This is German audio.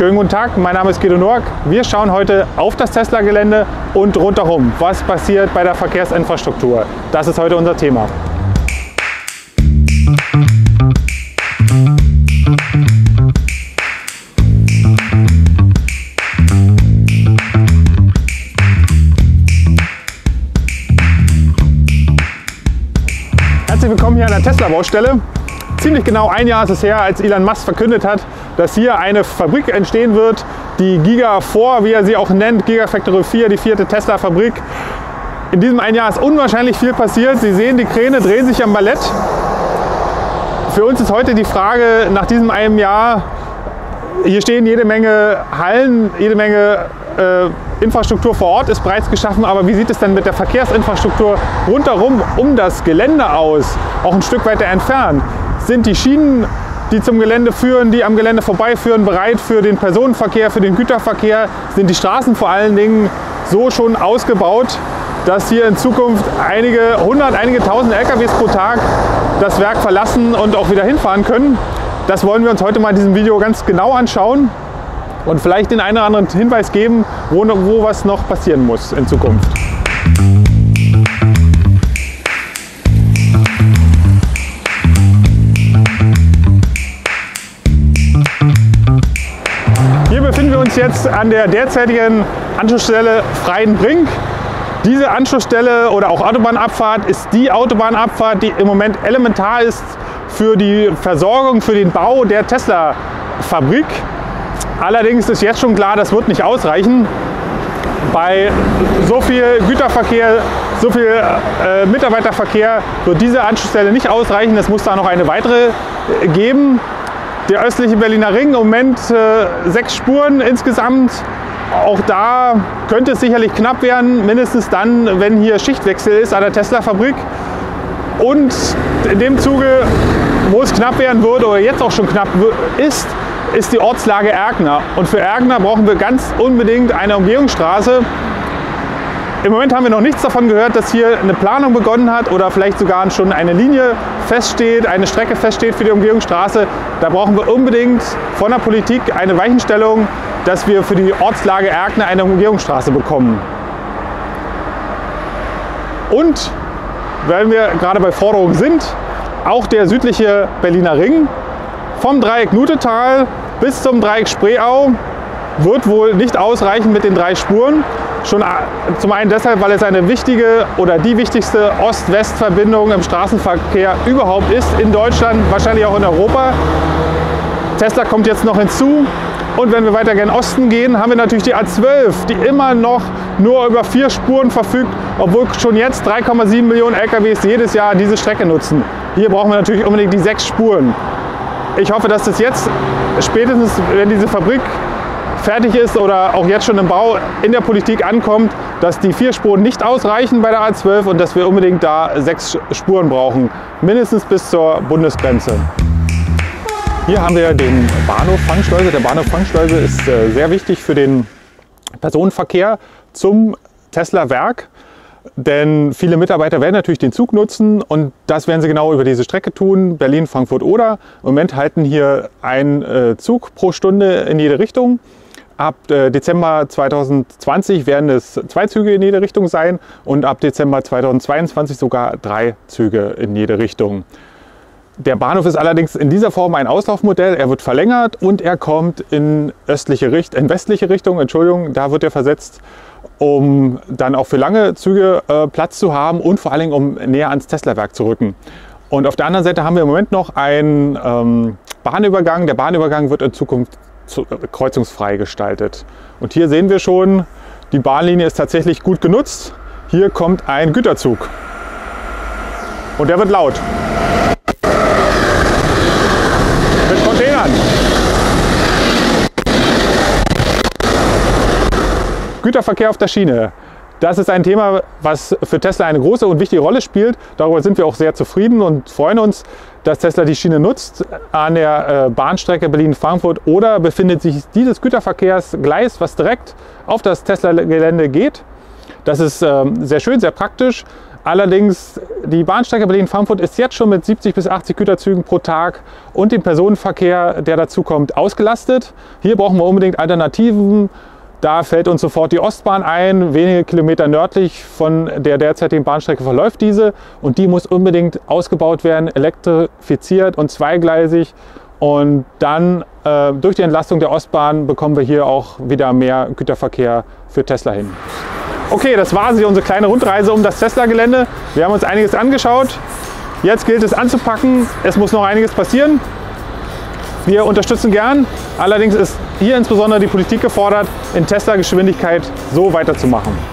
Schönen guten Tag, mein Name ist Guido Noack. Wir schauen heute auf das Tesla-Gelände und rundherum. Was passiert bei der Verkehrsinfrastruktur? Das ist heute unser Thema. Herzlich willkommen hier an der Tesla-Baustelle. Ziemlich genau ein Jahr ist es her, als Elon Musk verkündet hat, dass hier eine Fabrik entstehen wird, die Giga 4, wie er sie auch nennt, Gigafactory 4, die vierte Tesla-Fabrik. In diesem ein Jahr ist unwahrscheinlich viel passiert. Sie sehen, die Kräne drehen sich am Ballett. Für uns ist heute die Frage, nach diesem einem Jahr, hier stehen jede Menge Hallen, jede Menge äh, Infrastruktur vor Ort ist bereits geschaffen, aber wie sieht es denn mit der Verkehrsinfrastruktur rundherum um das Gelände aus, auch ein Stück weiter entfernt? Sind die Schienen, die zum Gelände führen, die am Gelände vorbeiführen, bereit für den Personenverkehr, für den Güterverkehr? Sind die Straßen vor allen Dingen so schon ausgebaut, dass hier in Zukunft einige hundert, einige tausend LKWs pro Tag das Werk verlassen und auch wieder hinfahren können? Das wollen wir uns heute mal in diesem Video ganz genau anschauen und vielleicht den einen oder anderen Hinweis geben, wo, wo was noch passieren muss in Zukunft. Jetzt an der derzeitigen Anschlussstelle Freienbrink. Diese Anschlussstelle oder auch Autobahnabfahrt ist die Autobahnabfahrt, die im Moment elementar ist für die Versorgung, für den Bau der Tesla-Fabrik. Allerdings ist jetzt schon klar, das wird nicht ausreichen. Bei so viel Güterverkehr, so viel äh, Mitarbeiterverkehr wird diese Anschlussstelle nicht ausreichen. Es muss da noch eine weitere geben. Der östliche Berliner Ring, im Moment äh, sechs Spuren insgesamt. Auch da könnte es sicherlich knapp werden, mindestens dann, wenn hier Schichtwechsel ist an der Tesla-Fabrik. Und in dem Zuge, wo es knapp werden würde oder jetzt auch schon knapp ist, ist die Ortslage Erkner. Und für Erkner brauchen wir ganz unbedingt eine Umgehungsstraße. Im Moment haben wir noch nichts davon gehört, dass hier eine Planung begonnen hat oder vielleicht sogar schon eine Linie feststeht, eine Strecke feststeht für die Umgehungsstraße. Da brauchen wir unbedingt von der Politik eine Weichenstellung, dass wir für die Ortslage Erkner eine Umgehungsstraße bekommen. Und, wenn wir gerade bei Forderungen sind, auch der südliche Berliner Ring vom Dreieck Nutetal bis zum Dreieck Spreeau wird wohl nicht ausreichen mit den drei Spuren. Schon zum einen deshalb, weil es eine wichtige oder die wichtigste Ost-West-Verbindung im Straßenverkehr überhaupt ist in Deutschland, wahrscheinlich auch in Europa. Tesla kommt jetzt noch hinzu. Und wenn wir weiter gen Osten gehen, haben wir natürlich die A12, die immer noch nur über vier Spuren verfügt, obwohl schon jetzt 3,7 Millionen LKWs jedes Jahr diese Strecke nutzen. Hier brauchen wir natürlich unbedingt die sechs Spuren. Ich hoffe, dass das jetzt spätestens, wenn diese Fabrik fertig ist oder auch jetzt schon im Bau in der Politik ankommt, dass die vier Spuren nicht ausreichen bei der A12 und dass wir unbedingt da sechs Spuren brauchen, mindestens bis zur Bundesgrenze. Hier haben wir den Bahnhof Fangschleuse. Der Bahnhof Fangschleuse ist äh, sehr wichtig für den Personenverkehr zum Tesla-Werk. Denn viele Mitarbeiter werden natürlich den Zug nutzen und das werden sie genau über diese Strecke tun, Berlin, Frankfurt oder. Im Moment halten hier ein äh, Zug pro Stunde in jede Richtung. Ab äh, Dezember 2020 werden es zwei Züge in jede Richtung sein und ab Dezember 2022 sogar drei Züge in jede Richtung. Der Bahnhof ist allerdings in dieser Form ein Auslaufmodell. Er wird verlängert und er kommt in, östliche Richt in westliche Richtung. Entschuldigung, da wird er versetzt um dann auch für lange Züge äh, Platz zu haben und vor allen Dingen, um näher ans Tesla-Werk zu rücken. Und auf der anderen Seite haben wir im Moment noch einen ähm, Bahnübergang. Der Bahnübergang wird in Zukunft zu, äh, kreuzungsfrei gestaltet. Und hier sehen wir schon, die Bahnlinie ist tatsächlich gut genutzt. Hier kommt ein Güterzug. Und der wird laut. Mit Containern. Güterverkehr auf der Schiene. Das ist ein Thema, was für Tesla eine große und wichtige Rolle spielt. Darüber sind wir auch sehr zufrieden und freuen uns, dass Tesla die Schiene nutzt an der äh, Bahnstrecke Berlin-Frankfurt oder befindet sich dieses Güterverkehrsgleis, was direkt auf das Tesla-Gelände geht. Das ist ähm, sehr schön, sehr praktisch. Allerdings, die Bahnstrecke Berlin-Frankfurt ist jetzt schon mit 70 bis 80 Güterzügen pro Tag und dem Personenverkehr, der dazu kommt, ausgelastet. Hier brauchen wir unbedingt Alternativen. Da fällt uns sofort die Ostbahn ein. Wenige Kilometer nördlich von der derzeitigen Bahnstrecke verläuft diese und die muss unbedingt ausgebaut werden, elektrifiziert und zweigleisig. Und dann äh, durch die Entlastung der Ostbahn bekommen wir hier auch wieder mehr Güterverkehr für Tesla hin. Okay, das war sie, unsere kleine Rundreise um das Tesla-Gelände. Wir haben uns einiges angeschaut. Jetzt gilt es anzupacken. Es muss noch einiges passieren. Wir unterstützen gern. Allerdings ist hier insbesondere die Politik gefordert, in Tesla-Geschwindigkeit so weiterzumachen.